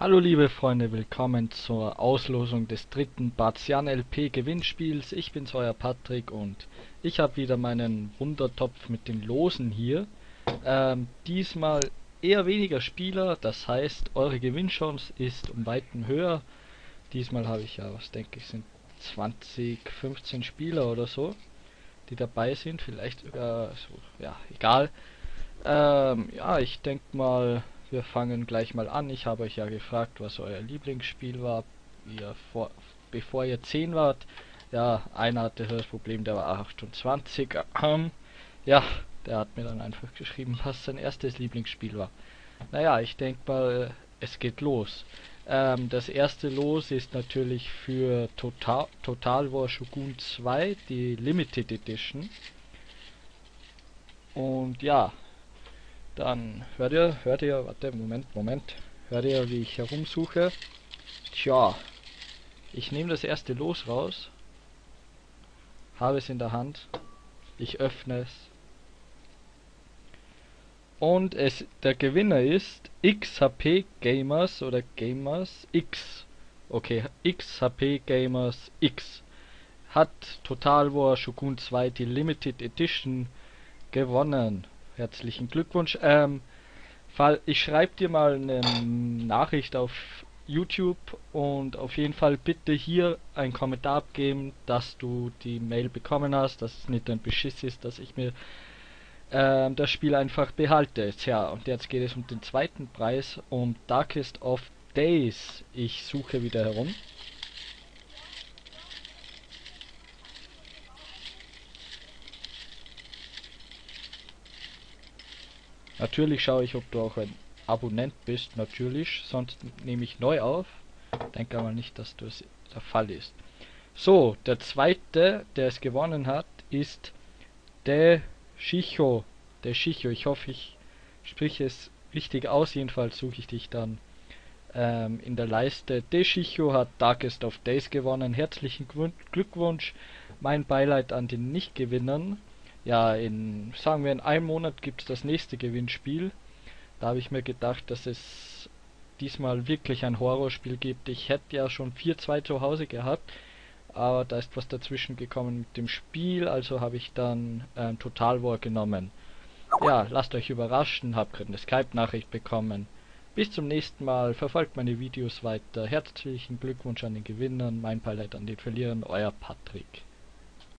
Hallo liebe Freunde, willkommen zur Auslosung des dritten Barzian LP Gewinnspiels. Ich bin's euer Patrick und ich habe wieder meinen Wundertopf mit den Losen hier. Ähm, diesmal eher weniger Spieler, das heißt eure Gewinnchance ist um Weiten höher. Diesmal habe ich ja, was denke ich, sind 20, 15 Spieler oder so, die dabei sind. Vielleicht sogar, so, ja, egal. Ähm, ja, ich denke mal wir fangen gleich mal an. Ich habe euch ja gefragt, was euer Lieblingsspiel war, ihr vor, bevor ihr 10 wart. Ja, einer hatte das Problem, der war 28. Ähm, ja, der hat mir dann einfach geschrieben, was sein erstes Lieblingsspiel war. Naja, ich denke mal, es geht los. Ähm, das erste Los ist natürlich für Total, Total War Shogun 2, die Limited Edition. Und ja, dann hört ihr, hört ihr, warte, Moment, Moment. Hört ihr, wie ich herumsuche? Tja, ich nehme das erste Los raus. Habe es in der Hand. Ich öffne es. Und es, der Gewinner ist XHP Gamers oder Gamers X. Okay, XHP Gamers X hat Total War Shogun 2 die Limited Edition gewonnen. Herzlichen Glückwunsch. Ähm, Fall, ich schreibe dir mal eine Nachricht auf YouTube und auf jeden Fall bitte hier einen Kommentar abgeben, dass du die Mail bekommen hast, dass es nicht ein Beschiss ist, dass ich mir ähm, das Spiel einfach behalte. Tja, und jetzt geht es um den zweiten Preis, um Darkest of Days. Ich suche wieder herum. Natürlich schaue ich, ob du auch ein Abonnent bist, natürlich, sonst nehme ich neu auf. Denke aber nicht, dass das der Fall ist. So, der zweite, der es gewonnen hat, ist De Shicho. De Shicho, ich hoffe, ich spreche es richtig aus, jedenfalls suche ich dich dann ähm, in der Leiste. De Shicho hat Darkest of Days gewonnen. Herzlichen Glückwunsch. Mein Beileid an den Nichtgewinnern ja, in, sagen wir, in einem Monat gibt es das nächste Gewinnspiel. Da habe ich mir gedacht, dass es diesmal wirklich ein Horrorspiel gibt. Ich hätte ja schon 4-2 zu Hause gehabt, aber da ist was dazwischen gekommen mit dem Spiel, also habe ich dann äh, Total War genommen. Ja, lasst euch überraschen, habt gerade eine Skype-Nachricht bekommen. Bis zum nächsten Mal, verfolgt meine Videos weiter. Herzlichen Glückwunsch an den Gewinnern, mein Beileid an den Verlierern, euer Patrick.